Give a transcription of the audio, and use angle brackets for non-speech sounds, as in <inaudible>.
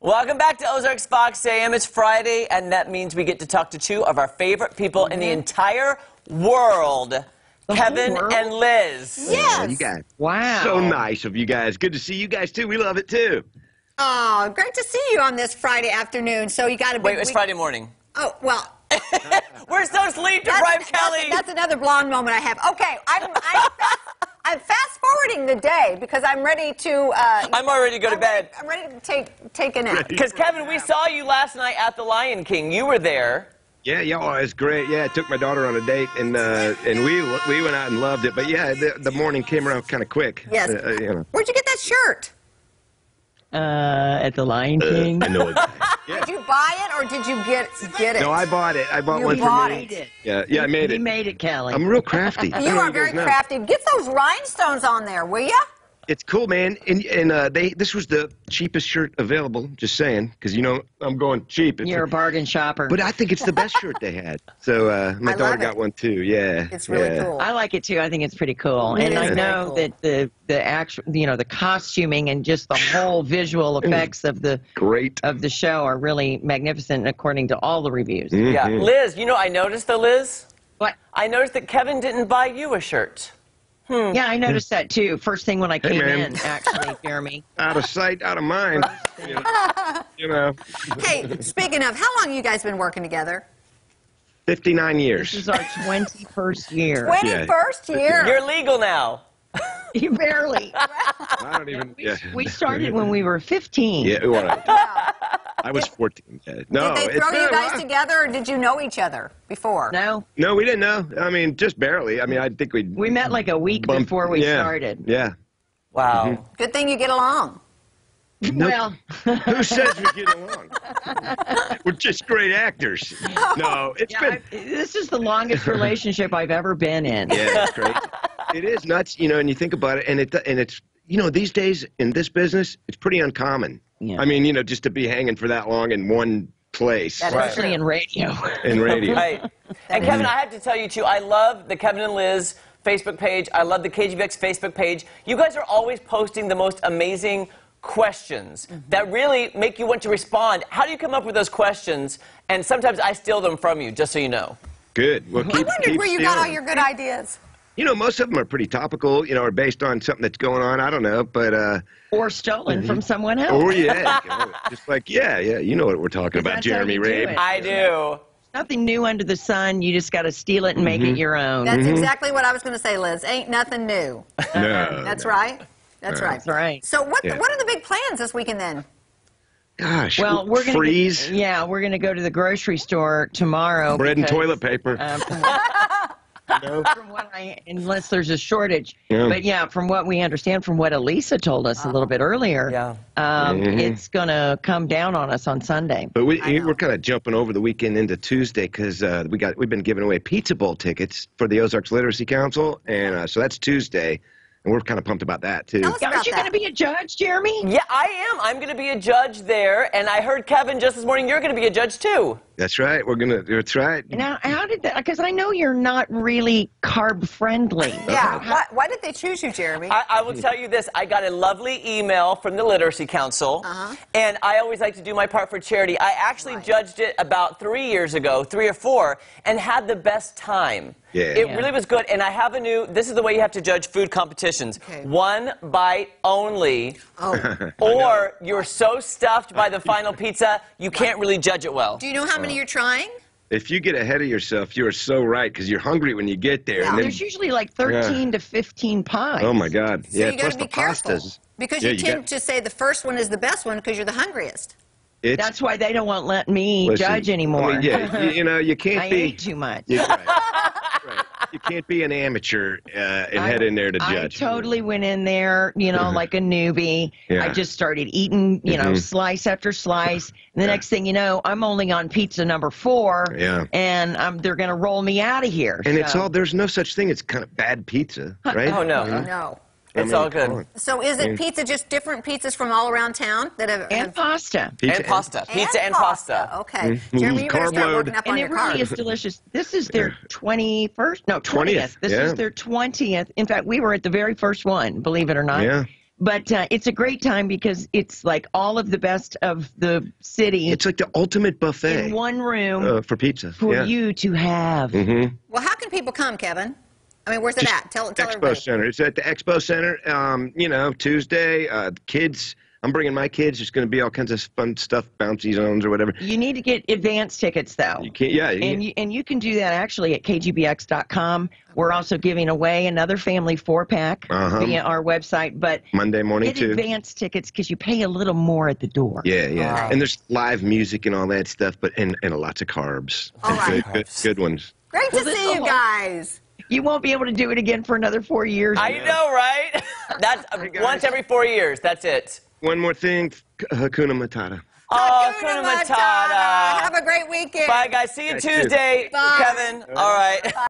Welcome back to Ozarks Fox AM. It's Friday, and that means we get to talk to two of our favorite people in the mm-hmm. entire world Kevin world? and Liz. Yes. You guys. Wow. So nice of you guys. Good to see you guys too. We love it too. Oh, great to see you on this Friday afternoon. So you got to Wait, it's week- Friday morning. Oh, well. <laughs> We're so sleep That's, deprived, Kelly. that's another blonde moment I have. Okay, I'm, I'm, fast, <laughs> I'm fast forwarding the day because I'm ready to. Uh, I'm already to go to I'm ready- bed. I'm ready to take take a nap. Because, Kevin, we saw you last night at the Lion King. You were there. Yeah, yeah, oh, it's great. Yeah, I took my daughter on a date, and uh, and we we went out and loved it. But yeah, the, the morning came around kind of quick. Yes. Uh, you know. Where'd you get that shirt? Uh, at the Lion King. I know <laughs> it. Did you buy it or did you get get it? No, I bought it. I bought You one bought for me. it. Yeah, yeah, I made He it. made it, Kelly. I'm real crafty. You are very crafty. Get those rhinestones on there, will you? It's cool, man. And and uh, they this was the cheapest shirt available. Just saying, because you know I'm going cheap. If You're a bargain shopper. But I think it's the best shirt they had. So uh, <laughs> my I daughter got one too. Yeah. It's really yeah. cool. I like it too. I think it's pretty cool. It and is I know cool. that the the actual, you know, the costuming and just the whole visual <laughs> effects of the Great. of the show are really magnificent according to all the reviews. Yeah. Mhm. Liz, you know, I noticed, though, Liz, What? I noticed that Kevin didn't buy you a shirt. Hmm. Yeah, I noticed that too. First thing when I came man. in, actually, Jeremy. <laughs> Out of sight, out of mind. you know. You <laughs> know. hey, speaking of, how long you guys been working together? 59 years. This years. is our 21st year. <laughs> Twenty first year. You're legal now. You barely. I don't even. We, Yeah. we started when we were 15. Yeah, all right. Wow. I was 14. Yeah. No, Did they throw you guys together, or did you know each other before? No, No, we didn't know. I mean, just barely. I mean, I think we. we met like a week bumped- before we yeah, started. Yeah. Wow. Mm-hmm. Good thing you get along. Nope. Well, <laughs> Who says we get along? <laughs> We're just great actors. <laughs> No, it's yeah, been. I, this is the longest relationship I've ever been in. Yeah, it's great. it is nuts, you know, and you think about it, and it and it's you know these days in this business, it's pretty uncommon. Yeah. I mean, you know, just to be hanging for that long in one place That is Right. Especially in radio. in radio. Right. <laughs> And Kevin, I have to tell you too, I love the Kevin and Liz Facebook page. I love the KGBX Facebook page. You guys are always posting the most amazing questions mm-hmm. that really make you want to respond. How do you come up with those questions? And sometimes I steal them from you, just so you know. Good. Well, keep, I wondered keep where you got all your good ideas. You know, most of them are pretty topical. You know, are based on something that's going on. I don't know, but uh, or stolen from someone else. oh yeah, you <laughs> know, just like yeah, yeah. You know what we're talking about, Jeremy you do Rabe. I do. Nothing new under the sun. You just got to steal it and make Mm-hmm. it your own. That's exactly what I was going to say, Liz. Ain't nothing new. <laughs> No, That's no. right. That's right. That's right. So what Yeah. what are the big plans this weekend then? Gosh, Well, we're gonna freeze yeah, we're gonna go to the grocery store tomorrow. bread and toilet paper. um, <laughs> from, what, <laughs> from what I, unless there's a shortage. Yeah. But yeah, from what we understand, from what Elisa told us a little bit earlier, Yeah. um, Mhm. it's gonna come down on us on Sunday. But we, we're kind of jumping over the weekend into Tuesday because uh, we got we've been giving away Pizza Bowl tickets for the Ozarks Literacy Council, and uh, so that's Tuesday, and we're kind of pumped about that too. Tell us Aren't about you gonna be a judge, Jeremy? Yeah, I am. I'm going to be a judge there. And I heard, Kevin, just this morning, you're going to be a judge too. That's right. We're gonna. That's right. Now, how did that? Because I know you're not really carb friendly. Yeah. Why, why did they choose you, Jeremy? I, I will tell you this. I got a lovely email from the Literacy Council, Uh-huh. and I always like to do my part for charity. I actually Right. judged it about three years ago, three or four, and had the best time. Yeah. It Yeah. really was good, and I have a new. This is the way you have to judge food competitions: Okay. one bite only, oh. <laughs> or you're so stuffed by the final pizza you can't really judge it well. Do you know how many you're trying? If you get ahead of yourself, you are so right because you're hungry when you get there. Yeah. And then, There's usually like 13 to 15 pies. oh my God! So yeah, you plus got to be the careful pastas. because Yeah, you you tend got- to say the first one is the best one because you're the hungriest. It's, That's why they don't want let me listen, judge anymore. I mean, yeah, you, you know, you <laughs> can't I be. ate too much. you- right, right. You can't be an amateur uh, and I- head in there to judge. I totally went in there, you know, like a newbie. Yeah. I just started eating, you know, Mhm. slice after slice. And the Yeah. next thing you know, I'm only on pizza number four. Yeah. And um, they're going to roll me out of here. And it's all there's no such thing as kind of bad pizza, right? Oh no, No. I it's mean, all good. on. So is it pizza just different pizzas from all around town that have, And have pasta. Pizza and pasta, pizza and pasta. Okay, Mm. Jeremy, you better Carb start load. working up And on it really is delicious. This is their 21st, no, 20th. 20th, This yeah. is their 20th. In fact, we were at the very first one, believe it or not. Yeah. But uh, it's a great time because it's like all of the best of the city It's like the ultimate buffet in one room uh, for pizza. for yeah. you to have. Well, how can people come, Kevin? I mean, where's it Just at? Tell, tell Expo everybody. Center. It's at the Expo Center. Um, you know, Tuesday. Uh, kids. I'm bringing my kids. There's going to be all kinds of fun stuff, bouncy zones or whatever. You need to get advance tickets though. You can't. Yeah. You and can- you, and you can do that actually at kgbx.com. We're also giving away another family four pack Uh-huh. via our website, but Monday morning get too. advance tickets because you pay a little more at the door. Yeah, yeah. Wow. And there's live music and all that stuff, but and, and lots of carbs. All right. Good, good, good ones. Great to Well, this see you whole- guys. You won't be able to do it again for another four years. I know, right? <laughs> That's once every four years. That's it. One more thing, Hakuna Matata. Oh, Hakuna Hakuna Matata. Matata. Have a great weekend. Bye, guys. See you Guys, too. Tuesday, Bye. Kevin. All right.